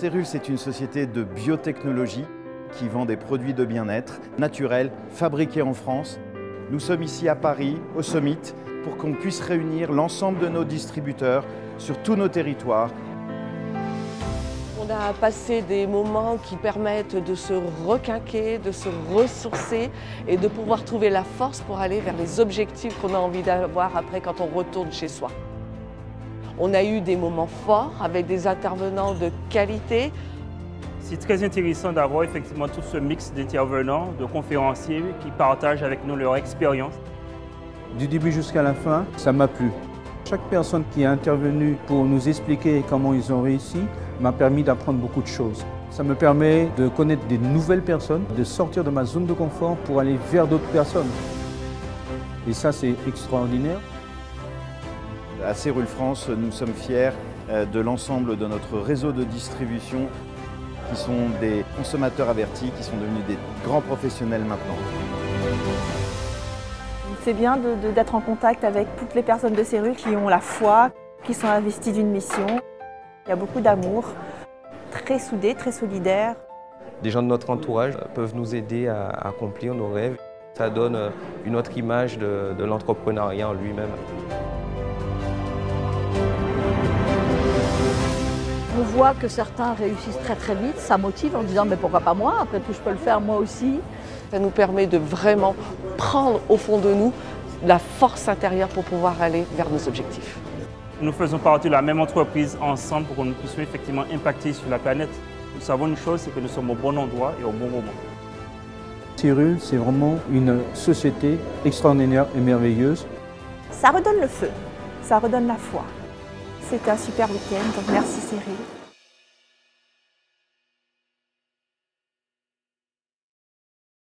Cérul, c'est une société de biotechnologie qui vend des produits de bien-être naturels, fabriqués en France. Nous sommes ici à Paris, au Summit, pour qu'on puisse réunir l'ensemble de nos distributeurs sur tous nos territoires. On a passé des moments qui permettent de se requinquer, de se ressourcer et de pouvoir trouver la force pour aller vers les objectifs qu'on a envie d'avoir après quand on retourne chez soi. On a eu des moments forts avec des intervenants de qualité. C'est très intéressant d'avoir effectivement tout ce mix d'intervenants, de conférenciers qui partagent avec nous leur expérience. Du début jusqu'à la fin, ça m'a plu. Chaque personne qui est intervenue pour nous expliquer comment ils ont réussi m'a permis d'apprendre beaucoup de choses. Ça me permet de connaître des nouvelles personnes, de sortir de ma zone de confort pour aller vers d'autres personnes. Et ça, c'est extraordinaire. À Cérule France, nous sommes fiers euh, de l'ensemble de notre réseau de distribution qui sont des consommateurs avertis, qui sont devenus des grands professionnels maintenant. C'est bien d'être en contact avec toutes les personnes de Cérule qui ont la foi, qui sont investies d'une mission. Il y a beaucoup d'amour, très soudés, très solidaires. Des gens de notre entourage peuvent nous aider à accomplir nos rêves. Ça donne une autre image de, de l'entrepreneuriat en lui-même. Voit que certains réussissent très très vite, ça motive en disant mais pourquoi pas moi, après tout je peux le faire moi aussi. Ça nous permet de vraiment prendre au fond de nous la force intérieure pour pouvoir aller vers nos objectifs. Nous faisons partie de la même entreprise ensemble pour que nous puissions effectivement impacter sur la planète. Nous savons une chose, c'est que nous sommes au bon endroit et au bon moment. Cyril, c'est vraiment une société extraordinaire et merveilleuse. Ça redonne le feu, ça redonne la foi. C'était un super week-end, donc merci Cyril.